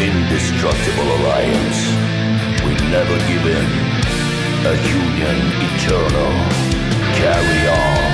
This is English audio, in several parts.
indestructible alliance. We never give in. A union eternal. Carry on.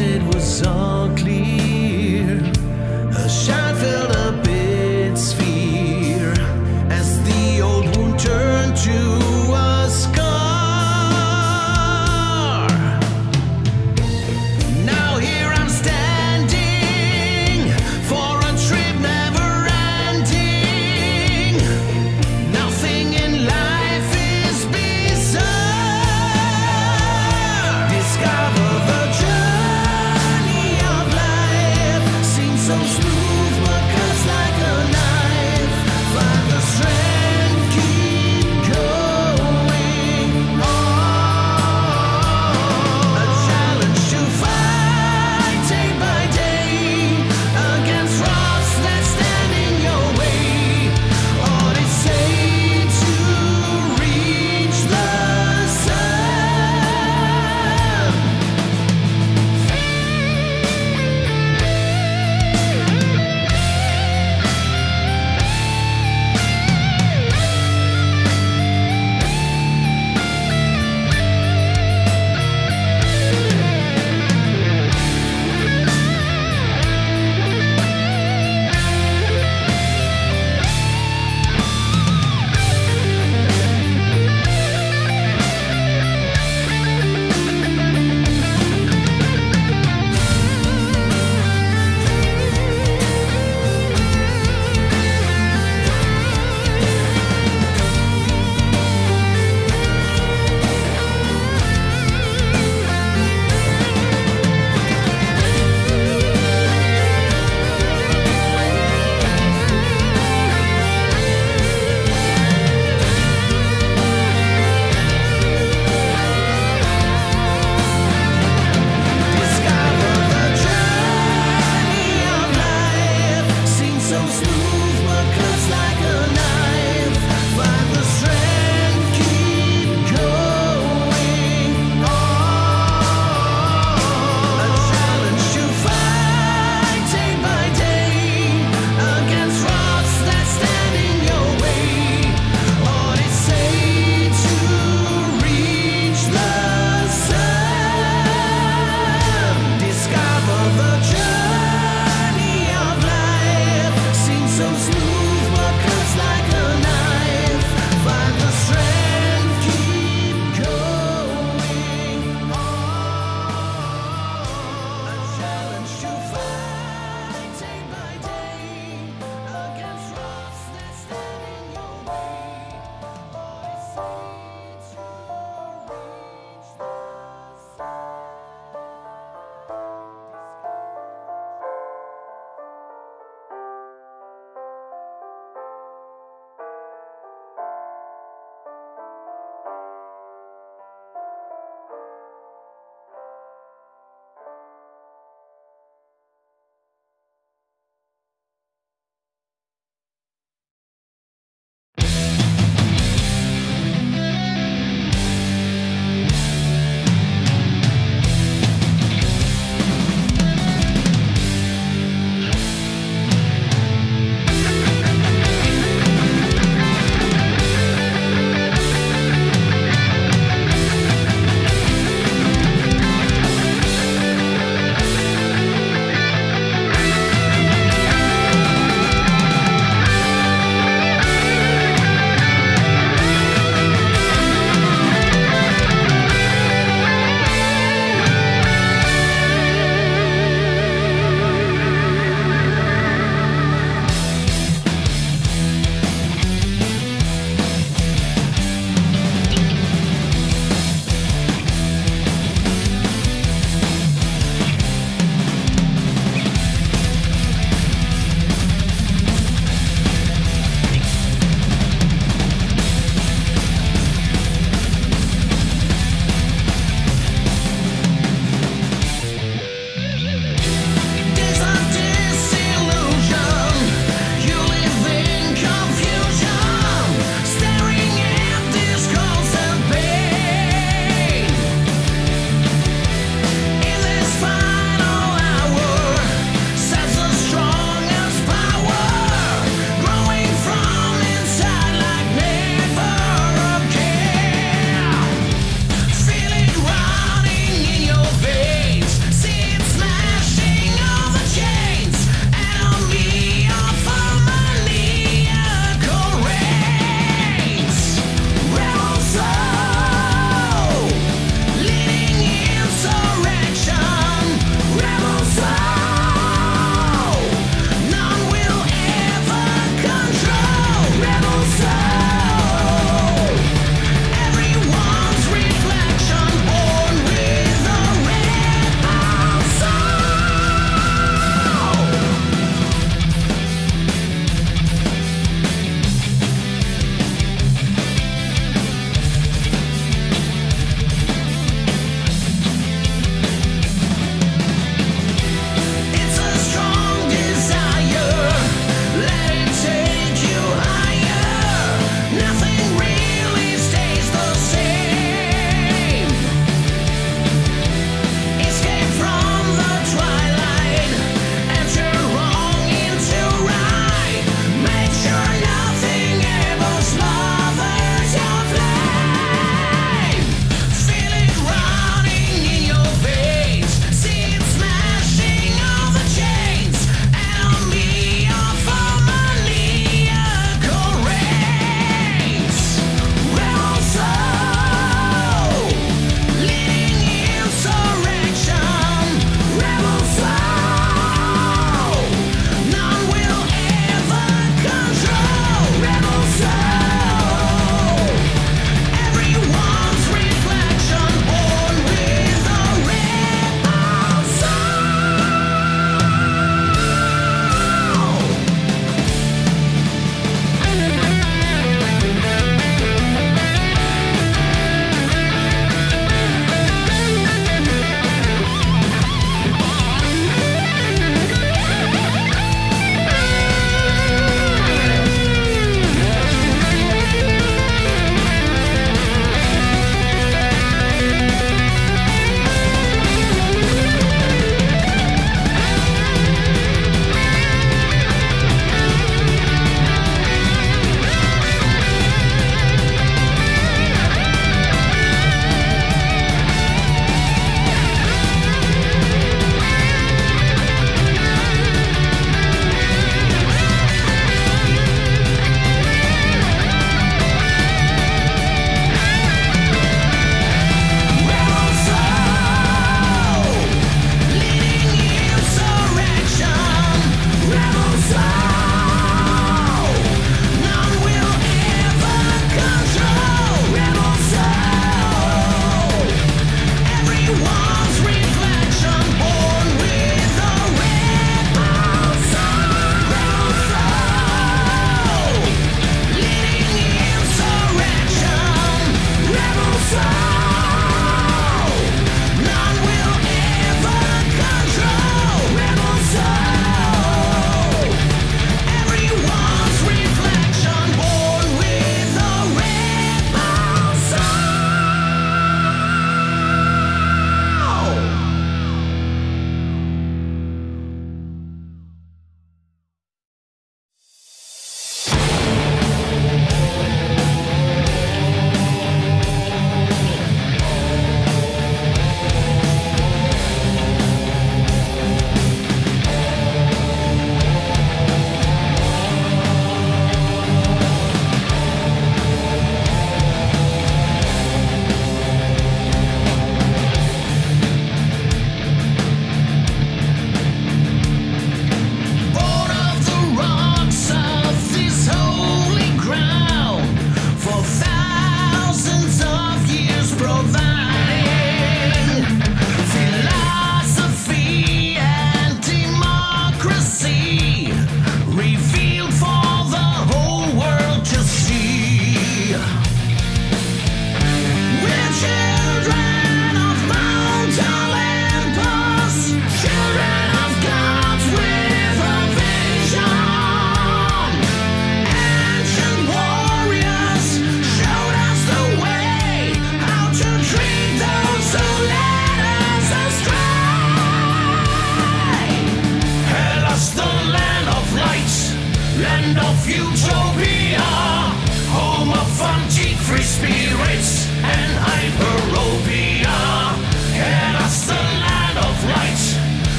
It was all clear.